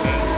Okay.